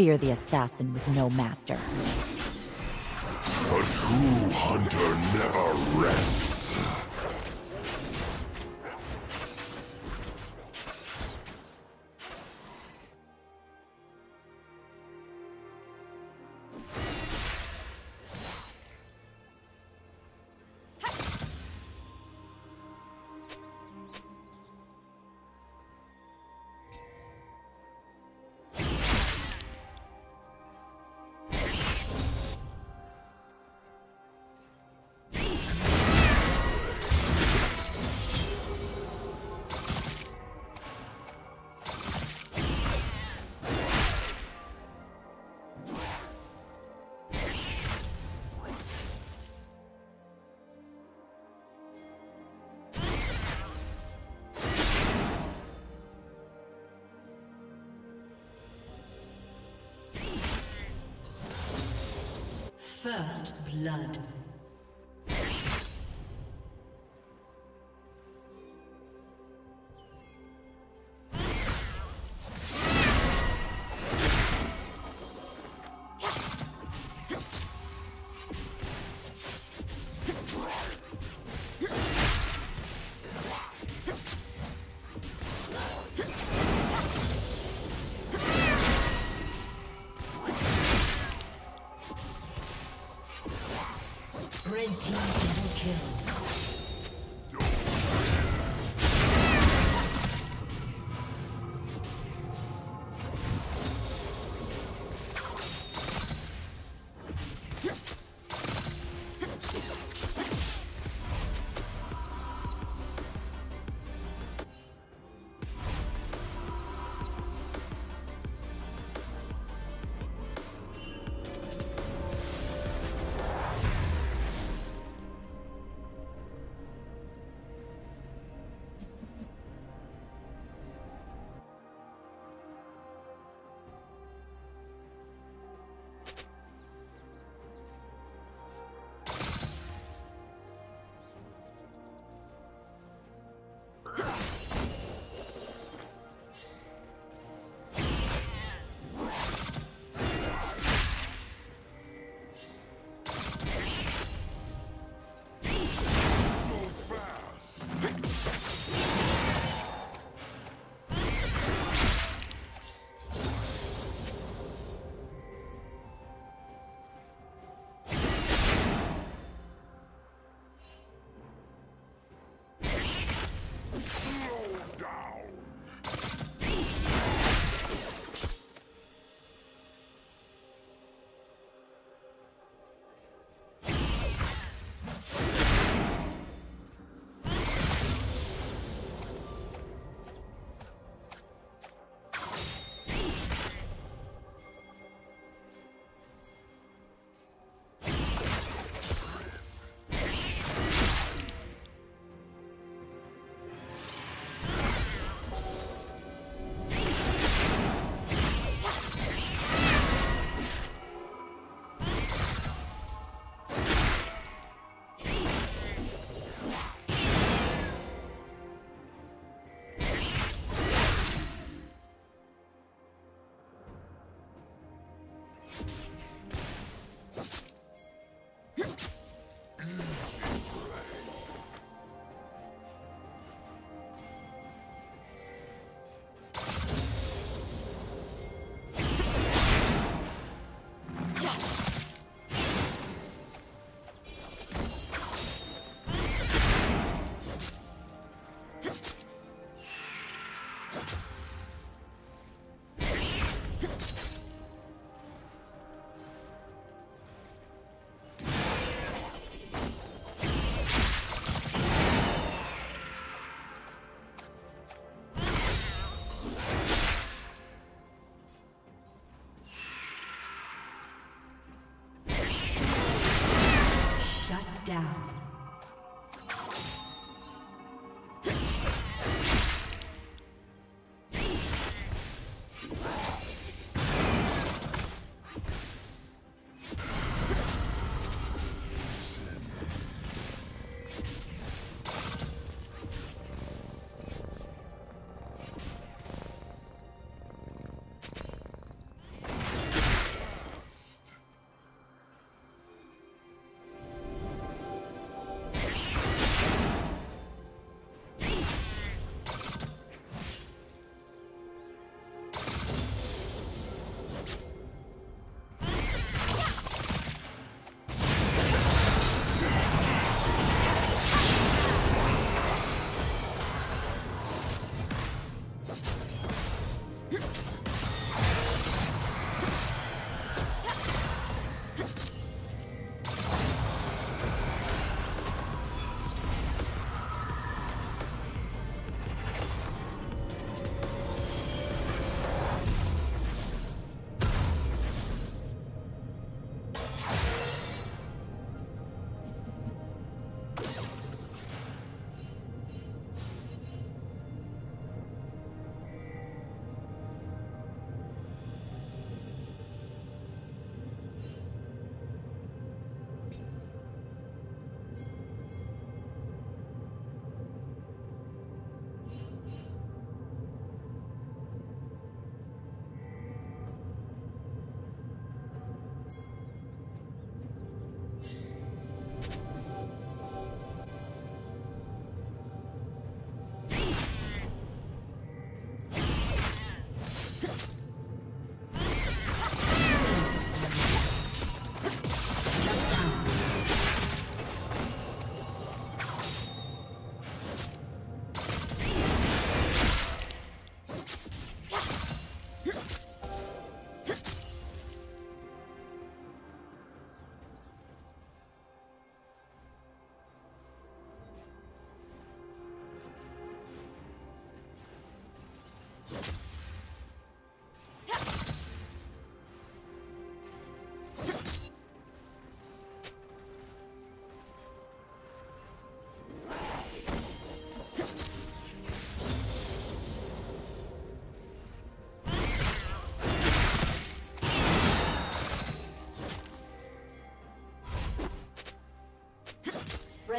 Fear the assassin with no master. A true hunter never rests. First blood.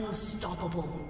Unstoppable.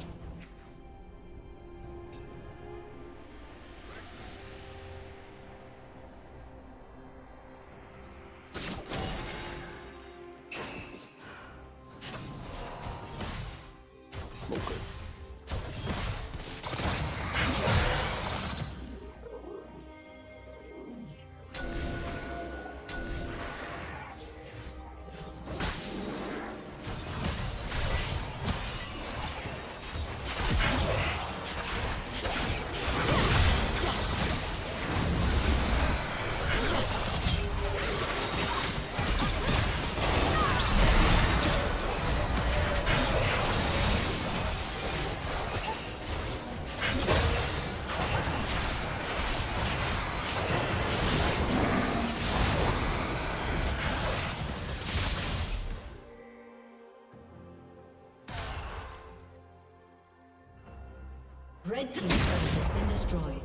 Red Team's turret has been destroyed.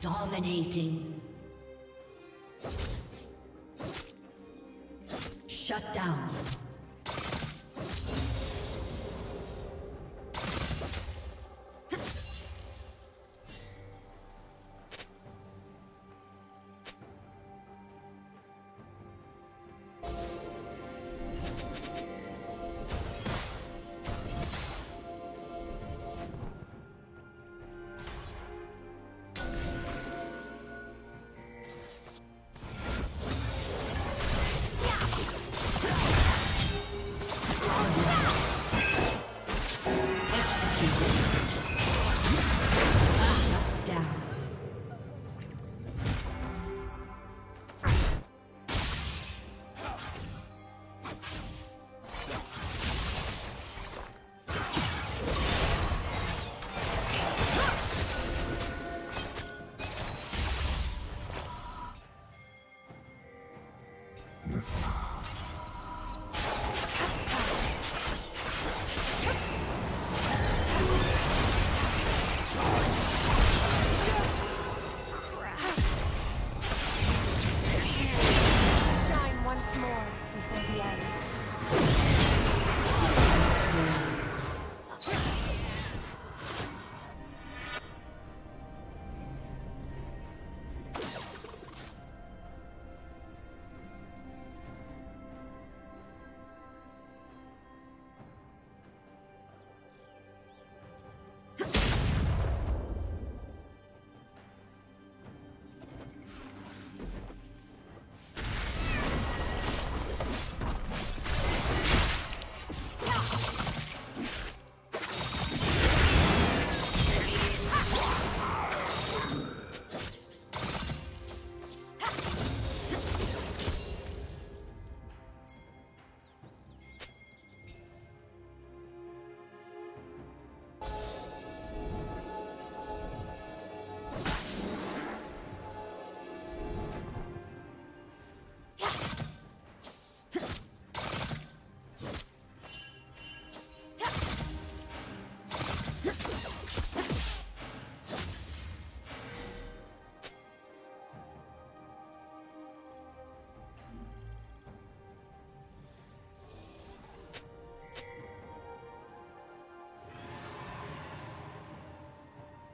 Dominating. Shut down. people.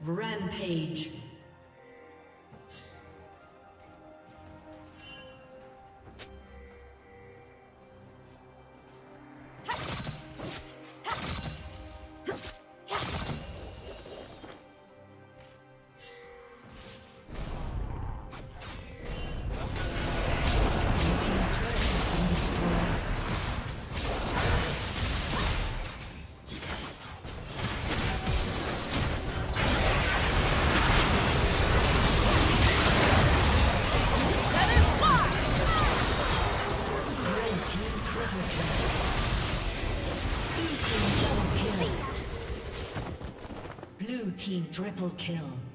Rampage. Triple kill.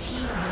team.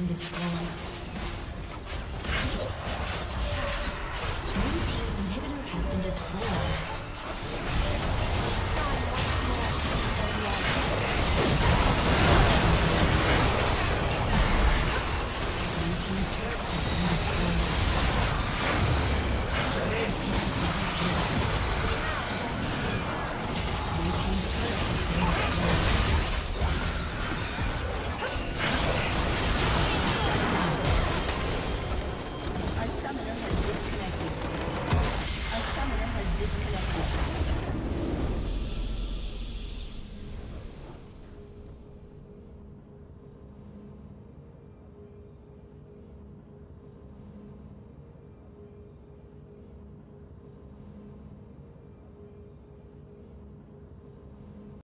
been destroyed.